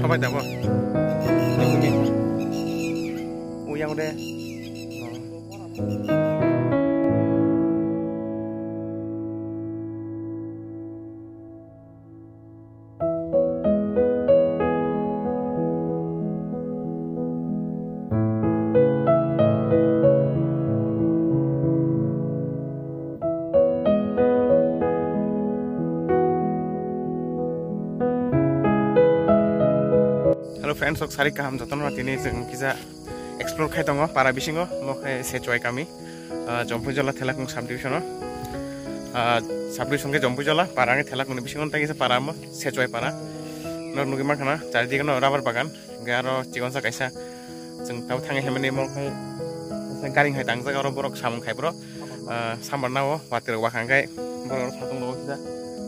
সবাই যাব uyang udah আৰু ফ্ৰেণ্ডছক চাৰি কাম যতন তিনি কিজা এক্সপ্ল'ৰ খাই দঙ পাৰা বিচিং মোক চে চাই কামি জম্পুই জ্বলা ঠেলা কোং চাব ডিভিশ্যনৰ চাব ডিভিশ্যনকে জম্পুই জ্বলা পাৰা ঠেলা কোনো বিচিং তাকিছে পাৰা মই চে চাই পাৰা নুগিমা খানা চাৰিদিকে ৰাবাৰ বাগান আৰু চিকন চা কাইছা যোন থাকে সেই মানে মোক গাড়ী খাই তাংজাক আৰু বৰক চামোন খাই পৰ চামাৰ নাও বাতিৰ বাখাংকাই বৰ চাতং লগা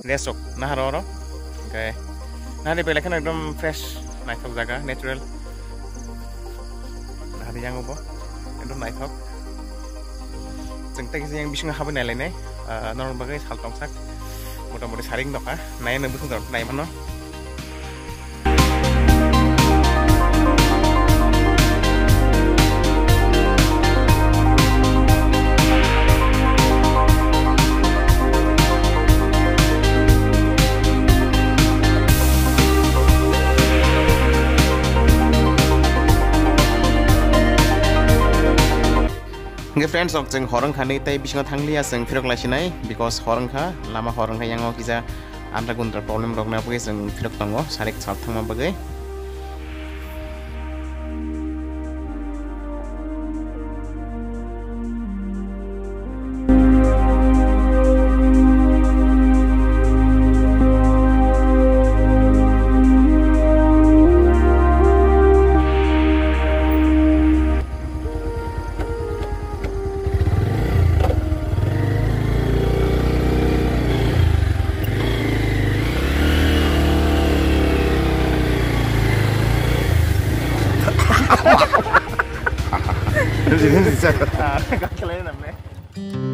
ৰেচক নাহাৰ আৰু নাহাৰে বেলেগখন একদম fresh samung khai bro sambar nawo watir wa khangkai borok satung lo kisa resok naharo ro kai Nah, di belakang Thanglia jeng phirok laisinai because horong kha lama horong kha yango kisa andra gundra problem rok na pagi jeng phirok tongo sarik chap thangma bagai Terus ini dicek. Namanya.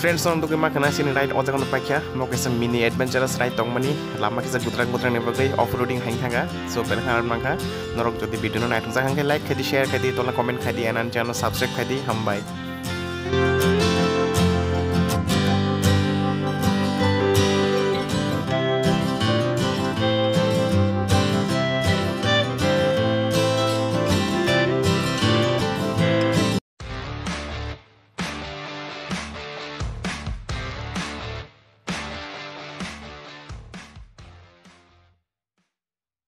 Friends তোকে মাক নাইছিল right অজা কোনো পাইখা মোক এসে mini adventurous right তং মানে লামা কেছে গুতৰাং গুতৰাং নেবাগৈ of roading হাঁহি থাকা চ' পেলাই আৰু মাংখা নৰক যদি ভিডিঅ' নাই থাকে লাইক খাই দি শ্বেয়াৰ খাই দি তোলা কমেণ্ট খাই দি এনান চেনেল ছাবস্ক্ৰাইব খাই দি হাম বাই